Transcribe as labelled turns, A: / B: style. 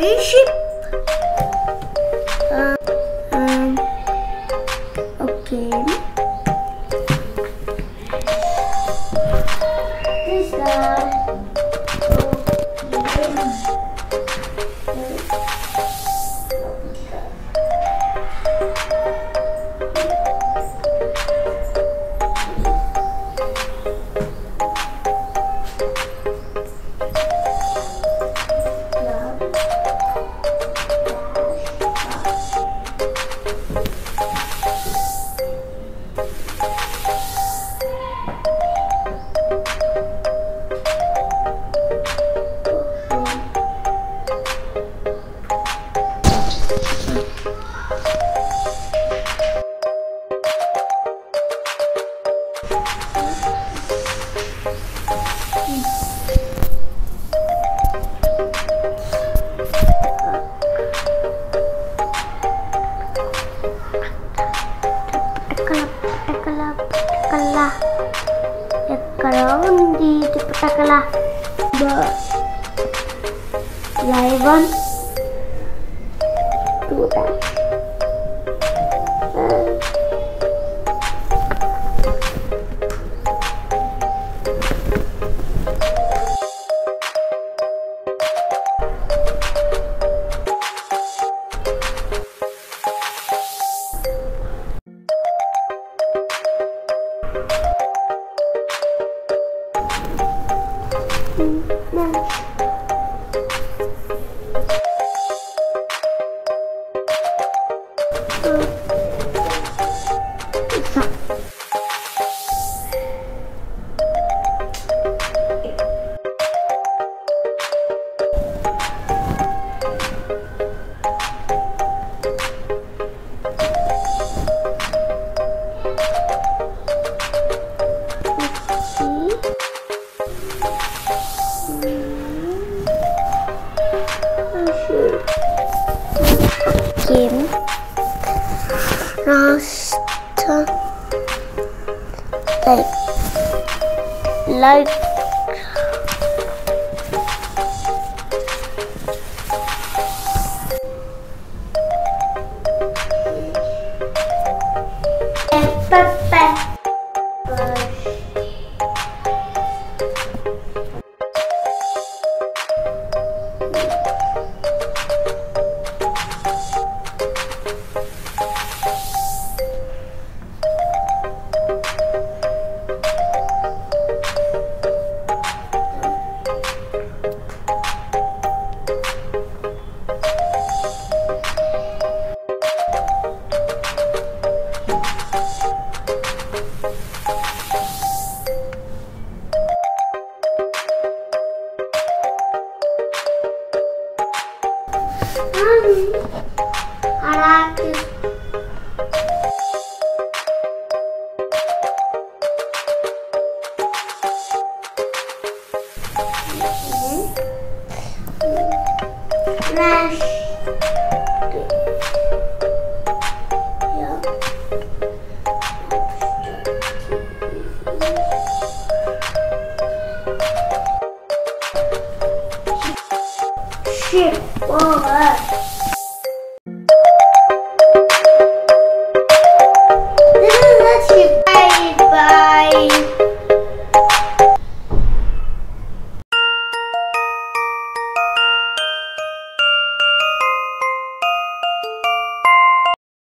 A: ship. Uh, um, okay. This. Kalau di cepat ya Rasta. Like like Nash. Ja. Shit.